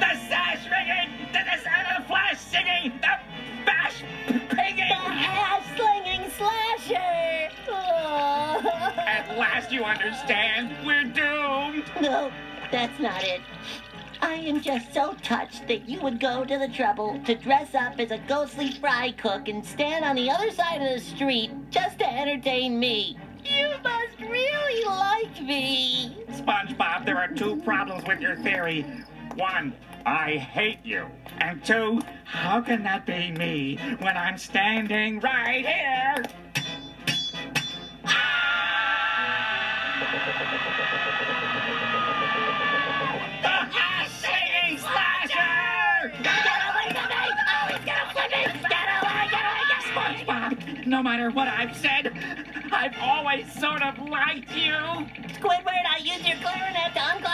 The sash ringing! The, flash singing! The bash pinging! The ass slinging slasher! Oh. At last you understand. We're doomed. No, that's not it. I am just so touched that you would go to the trouble to dress up as a ghostly fry cook and stand on the other side of the street just to entertain me. You must me. SpongeBob, there are two problems with your theory. One, I hate you. And two, how can that be me when I'm standing right here? The ass singing! Get away from me! Gonna flip me! Get away, get away! SpongeBob, no matter what I've said, I've always sort of liked you. 讲一个。